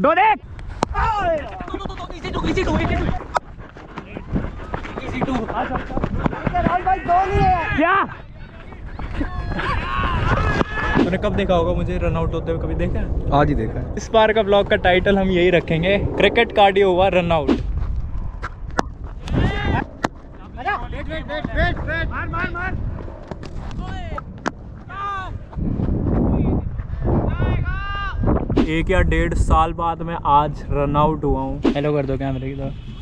दो देख क्या? तूने कब देखा होगा मुझे रन आउट होते हुए? कभी देखा है? आज ही देखा है। इस बार का ब्लॉग का टाइटल हम यही रखेंगे क्रिकेट कार्डियो हुआ रन आउट एक या डेढ़ साल बाद मैं आज रन आउट हुआ हूँ। हेलो कर दो कैमरे की तरफ़।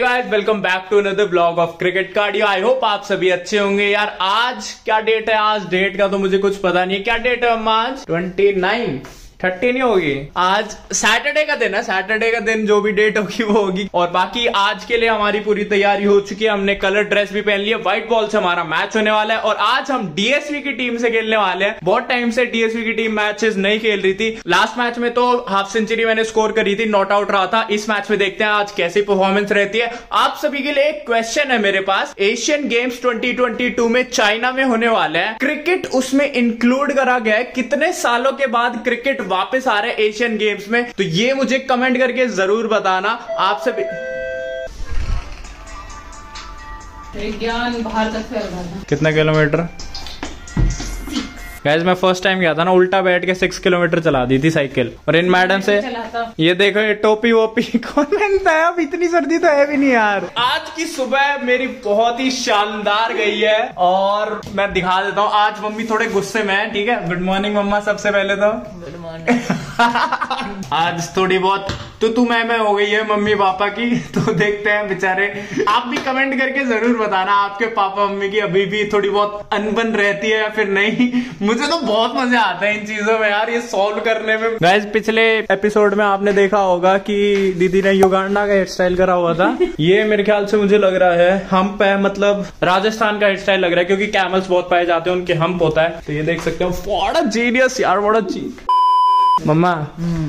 Guys welcome back to another blog of cricket cardio I hope आप सभी अच्छे होंगे। यार, आज क्या डेट है? आज डेट का तो मुझे कुछ पता नहीं है। क्या डेट है, अम्मा, आज? ट्वेंटी नाइन थर्टी नहीं होगी। आज सैटरडे का दिन है सैटरडे का दिन जो भी डेट होगी, वो होगी। और बाकी आज के लिए हमारी पूरी तैयारी हो चुकी है। हमने कलर ड्रेस भी पहन लिया व्हाइट बॉल से हमारा मैच होने वाला है। और आज हम डीएसवी की टीम से खेलने वाले हैं। बहुत टाइम से डीएसवी की टीम मैचेस नहीं खेल रही थी। लास्ट मैच में तो हाफ़ सेंचुरी मैंने स्कोर करी थी नॉट आउट रहा था। इस मैच में देखते हैं आज कैसी परफॉर्मेंस रहती है। आप सभी के लिए एक क्वेश्चन है मेरे पास। एशियन गेम्स 2022 में चाइना में होने वाला है। क्रिकेट उसमें इंक्लूड करा गया है। कितने सालों के बाद क्रिकेट वापस आ रहे हैं एशियन गेम्स में तो ये मुझे कमेंट करके ज़रूर बताना। आप सब विज्ञान भारत कितने किलोमीटर? गैस मैं फ़र्स्ट टाइम गया था ना उल्टा बैठ के सिक्स किलोमीटर चला दी थी साइकिल और इन मैडम से ये देखो ये टोपी वोपी कौन पहनता है? अब इतनी सर्दी तो है भी नहीं यार। आज की सुबह मेरी बहुत ही शानदार गई है और मैं दिखा देता हूँ। आज मम्मी थोड़े गुस्से में है ठीक है? गुड मॉर्निंग मम्मा सबसे पहले तो। गुड मॉर्निंग आज थोड़ी बहुत तो तू मैं मैं हो गई है मम्मी पापा की तो देखते हैं बेचारे। आप भी कमेंट करके ज़रूर बताना आपके पापा मम्मी की अभी भी थोड़ी बहुत अनबन रहती है या फिर नहीं। मुझे तो बहुत मज़ा आता है इन चीज़ों में यार ये सॉल्व करने में। वैस पिछले एपिसोड में आपने देखा होगा कि दीदी ने युगांडा का हेयर स्टाइल करा हुआ था। ये मेरे ख्याल से मुझे लग रहा है हम पे मतलब राजस्थान का हेयर स्टाइल लग रहा है क्योंकि कैमल्स बहुत पाए जाते हैं उनके हम्प होता है। तो ये देख सकते हो बड़ा जीनियस यार बड़ा जी मम्मा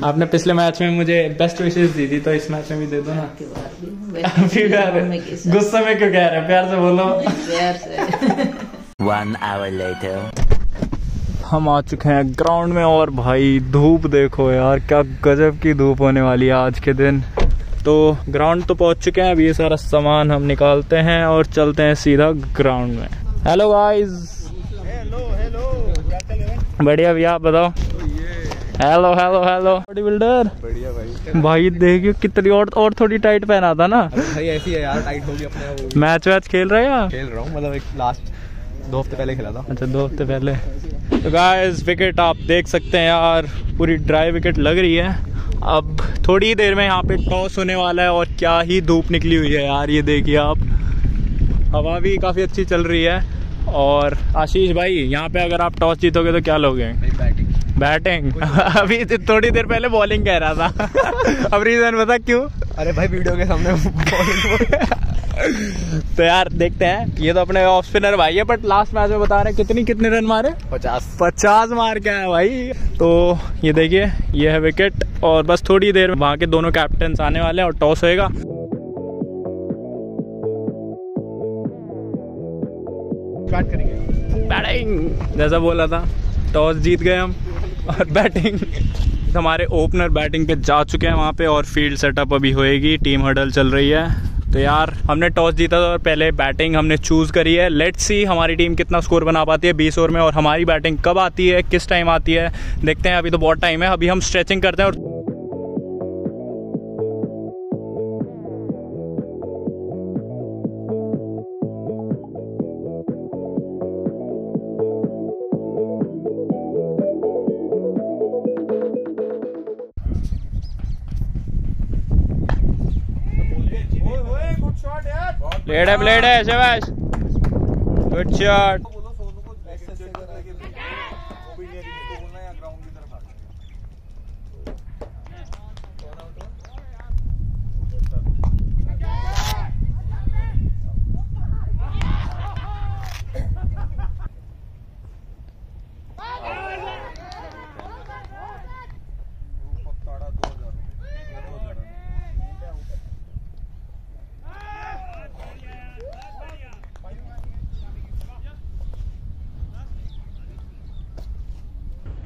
आपने पिछले मैच में मुझे बेस्ट विशेष दी थी तो इस मैच में भी दे दो ना। गुस्से में क्यों कह रहे हैं? प्यार से बोलो। प्यार से। One hour later. हम आ चुके हैं ग्राउंड में और भाई धूप देखो यार क्या गजब की धूप होने वाली है आज के दिन। तो ग्राउंड तो पहुँच चुके हैं अब ये सारा सामान हम निकालते हैं और चलते हैं सीधा ग्राउंड में। हेलो गाइस बढ़िया भैया आप बताओ। Hello hello hello body builder बढ़िया भाई। भाई देखियो कितनी और और थोड़ी टाइट पहना था ना। भाई ऐसी है यार टाइट होगी अपने मैच वैच खेल रहे हैं खेल रहा हूँ मतलब एक लास्ट दो हफ़्ते पहले खेला था। अच्छा दो हफ़्ते पहले। तो गाइस विकेट आप देख सकते हैं यार पूरी ड्राई विकेट लग रही है। अब थोड़ी ही देर में यहाँ पे टॉस होने वाला है और क्या ही धूप निकली हुई है यार ये देखिए आप। हवा भी काफ़ी अच्छी चल रही है। और आशीष भाई यहाँ पे अगर आप टॉस जीतोगे तो क्या लोगे? बैटिंग बैटिंग अभी थोड़ी देर पहले बॉलिंग कह रहा था। अब रीजन बता क्यों? अरे भाई वीडियो के सामने तो यार देखते हैं। ये तो अपने ऑफ़ स्पिनर भाई है बट लास्ट मैच में बता रहे हैं कितनी कितने रन मारे? पचास। पचास मार के आया भाई। तो ये देखिए ये है विकेट और बस थोड़ी देर में वहाँ के दोनों कैप्टन आने वाले हैं और टॉस होएगा। करेंगे। बैटिंग जैसा बोला था टॉस जीत गए हम और बैटिंग हमारे ओपनर बैटिंग पे जा चुके हैं वहाँ पे और फ़ील्ड सेटअप अभी होएगी टीम हडल चल रही है। तो यार, हमने टॉस जीता था और पहले बैटिंग हमने चूज़ करी है। लेट्स सी हमारी टीम कितना स्कोर बना पाती है 20 ओवर में और हमारी बैटिंग कब आती है, किस टाइम आती है। देखते हैं, अभी तो बहुत टाइम है, अभी हम स्ट्रेचिंग करते हैं और प्लेड है ब्लेड है शबाश गुड शॉट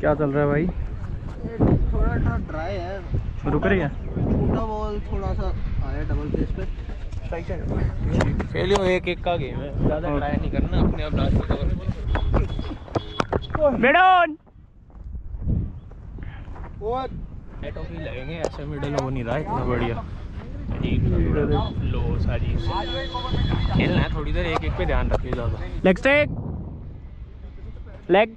क्या चल रहा है भाई? थोड़ा थोड़ा ड्राई है। रुक रही है? छोटा बॉल थोड़ा सा आया डबल पेस पे। सही से खेलियो एक एक का गेम है। ज़्यादा ट्राई नहीं करना अपने आप लास्ट में मिडन वो नेट ऑफ़ ही लगेंगे ऐसे मिडल हो नहीं रहा इतना बढ़िया। लो सारी। खेलना है थोड़ी देर एक एक पे ध्यान रखिए ज़्यादा। लेग स्टेक लेग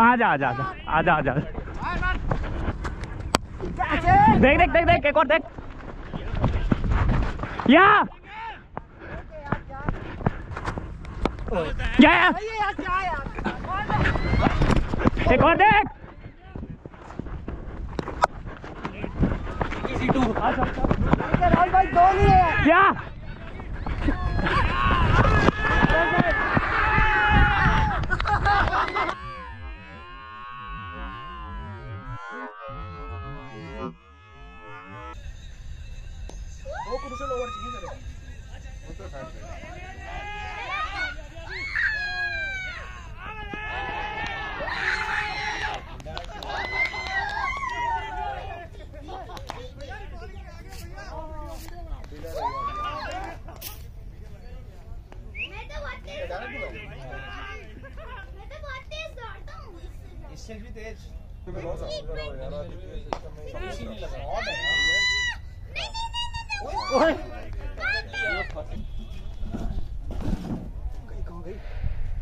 आजा आजा आजा आजा आजा। देख देख देख देख, एक और देख। या! है? एक और देख। क्या मैं तो बहुत तेज मैं तो बहुत तेज दौड़ता हूँ इससे भी तेज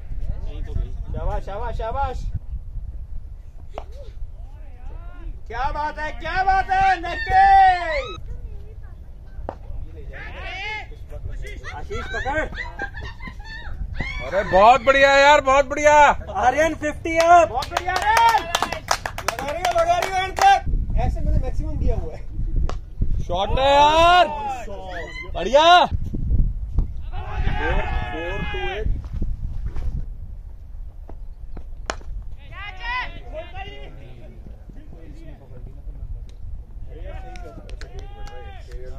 शाबाश शाबाश शाबाश क्या बात है क्या बात है नक्के आशीष पकड़ अरे बहुत बढ़िया यार बहुत बढ़िया। आर्यन 50 अप बहुत बढ़िया आर्यन लगा रही हो लगा रही हो एंड तक ऐसे मैंने मैक्सिमम दिया हुआ है शॉट है यार। बढ़िया।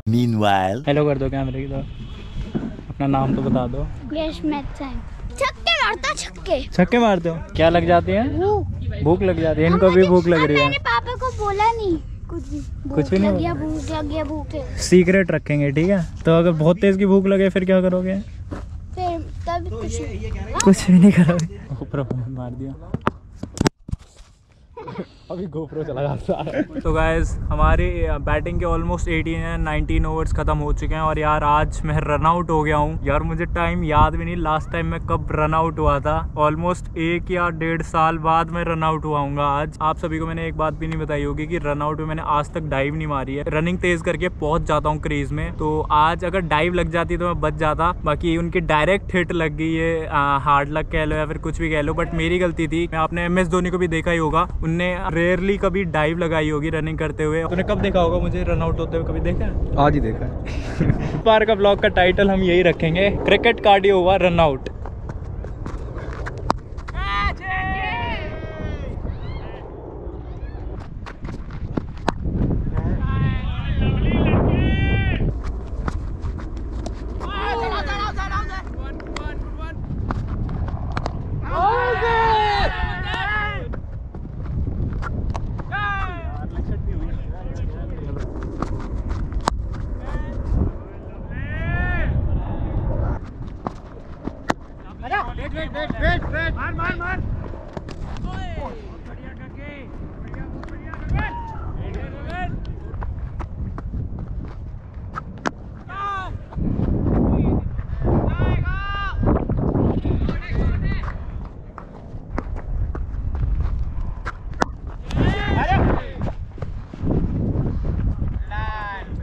Meanwhile. हेलो कर दो कैमरे की तरफ़। अपना नाम तो बता दो। यश छक्के मारता छक्के। छक्के मारते हो? क्या लग जाती है? भूख। भूख लग जाती है। इनको भी भूख लग रही मैंने है। पापा को बोला नहीं। कुछ भी नहीं लग गया भूख लग गया भूख। है सीक्रेट रखेंगे ठीक है? तो अगर बहुत तेज की भूख लगे फिर क्या करोगे? फिर तब कुछ कुछ भी नहीं करोगे। ऊपर मार दिया। अभी गोप्रो चला जाता है। तो गाइज़ हमारे बैटिंग के ऑलमोस्ट 18 या 19 ओवर्स खत्म हो चुके हैं और यार आज मैं रन आउट हो गया हूँ। यार मुझे टाइम याद भी नहीं लास्ट टाइम मैं कब रन आउट हुआ था। ऑलमोस्ट एक या डेढ़ साल बाद मैं रन आउट हुआ हूँ आज। आप सभी को मैंने एक बात भी नहीं बताई होगी कि रन आउट में मैंने आज तक डाइव नहीं मारी है। रनिंग तेज करके पहुँच जाता हूँ क्रीज में। तो आज अगर डाइव लग जाती तो मैं बच जाता। बाकी उनकी डायरेक्ट हिट लग गई है हार्ड लक कह लो या फिर कुछ भी कह लो बट मेरी गलती थी। मैं आपने एम एस धोनी को भी देखा ही होगा। उनने रेयरली कभी डाइव लगाई होगी रनिंग करते हुए। तूने कब देखा होगा मुझे रन आउट होते हुए? कभी देखा है? आज ही देखा है। इस बार का ब्लॉग का टाइटल हम यही रखेंगे क्रिकेट कार्डियो हुआ रन आउट।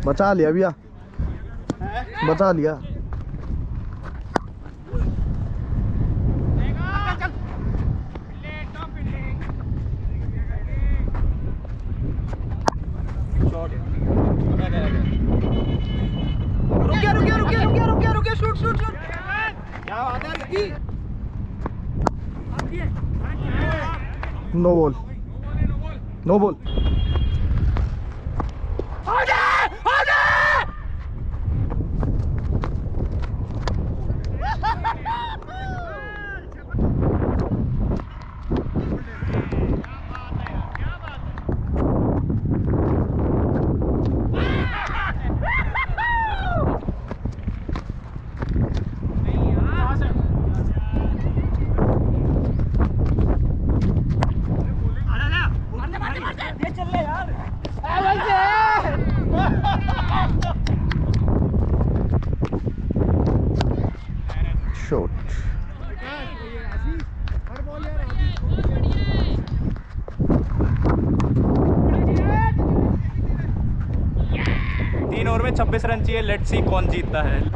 बचा लिया भैया। बचा लिया। No ball no ball 26 run चाहिए लेट्स सी कौन जीतता है।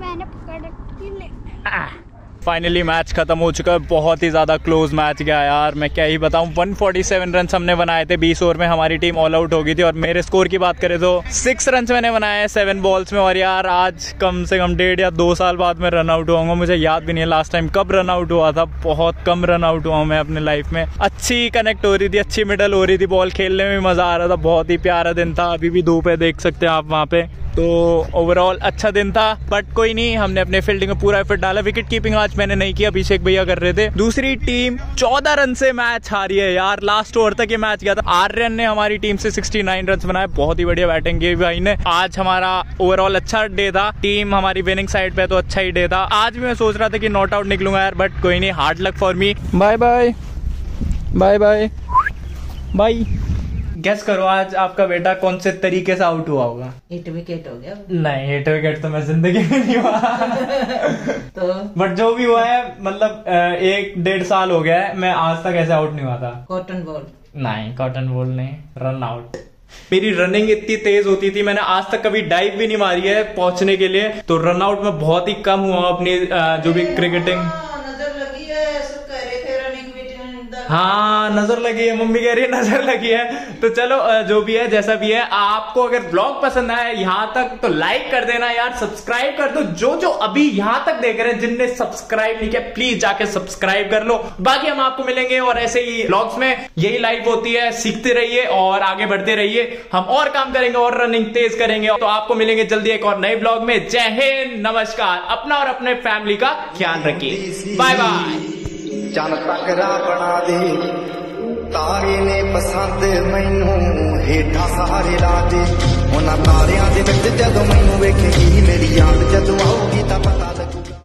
मैंने पकड़ रखी ले फाइनली मैच खत्म हो चुका है। बहुत ही ज़्यादा क्लोज मैच गया यार। मैं क्या ही बताऊँ 147 रन हमने बनाए थे। 20 ओवर में हमारी टीम ऑल आउट हो गई थी। और मेरे स्कोर की बात करें तो सिक्स रन मैंने बनाए हैं सेवन बॉल्स में। और यार, आज कम से कम डेढ़ या दो साल बाद मैं रन आउट हुआ मुझे याद भी नहीं है लास्ट टाइम कब रन आउट हुआ था। बहुत कम रन आउट हुआ मैं अपने लाइफ में। अच्छी कनेक्ट हो रही थी, अच्छी मिडल हो रही थी। बॉल खेलने में मज़ा आ रहा था। बहुत ही प्यारा दिन था। अभी भी धूप है, देख सकते हैं आप वहाँ पे। तो ओवरऑल अच्छा दिन था। बट कोई नहीं, हमने अपने फील्डिंग में पूरा एफर्ट डाला। विकेट कीपिंग आज मैंने नहीं किया, अभिषेक भैया कर रहे थे। दूसरी टीम 14 रन से मैच हारी है यार। लास्ट ओवर तक ये मैच गया था। आर्यन ने हमारी टीम से 69 रन बनाए। बहुत ही बढ़िया बैटिंग की भाई ने। आज हमारा ओवरऑल अच्छा डे था। टीम हमारी विनिंग साइड पे तो अच्छा ही डे था। आज भी मैं सोच रहा था कि नॉट आउट निकलूँगा यार बट कोई नहीं। Hard luck for me bye bye bye bye bye guess करो आज आपका बेटा कौन से तरीके से आउट हुआ होगा? हिट विकेट हो गया। नहीं हिट विकेट तो मैं ज़िंदगी में नहीं हुआ। तो बट जो भी हुआ है मतलब एक डेढ़ साल हो गया है मैं आज तक ऐसे आउट नहीं हुआ था। कॉटन बॉल नहीं कॉटन बॉल नहीं रन आउट मेरी रनिंग इतनी तेज होती थी मैंने आज तक कभी डाइव भी नहीं मारी है पहुँचने के लिए। तो रन आउट में बहुत ही कम हुआ अपनी जो भी क्रिकेटिंग नज़र लगी है सब कह रहे थे रनिंग विकेट हाँ नज़र लगी है मम्मी कह रही है नज़र लगी है। तो चलो जो भी है जैसा भी है आपको अगर ब्लॉग पसंद आया यहाँ तक तो लाइक कर देना यार सब्सक्राइब कर दो। जो जो अभी यहाँ तक देख रहे हैं जिनने सब्सक्राइब नहीं किया प्लीज़ जाके सब्सक्राइब कर लो। बाकी हम आपको मिलेंगे और ऐसे ही ब्लॉग्स में यही लाइव होती है सीखते रहिए और आगे बढ़ते रहिए। हम और काम करेंगे और रनिंग तेज करेंगे। तो आपको मिलेंगे जल्दी एक और नए ब्लॉग में। जय हिंद नमस्कार। अपना और अपने फैमिली का ख्याल रखिए। बाय बाय ਚੰਨ ਤਕਰਾ ਬਣਾ ਦੇ ਤਾਰੇ ਨੇ ਪਸੰਦ ਮੈਨੂੰ ਹੇਠਾਂ ਸਹਾਰੇ ਲਾ ਦੇ ਉਹਨਾਂ ਤਾਰਿਆਂ ਦੇ ਵਿੱਚ ਜਦੋਂ ਮੈਨੂੰ ਵੇਖੇਗੀ ਮੇਰੀ ਯਾਦ ਜਦੋਂ ਆਊਗੀ ਤਾਂ ਪਤਾ ਲੱਗੇ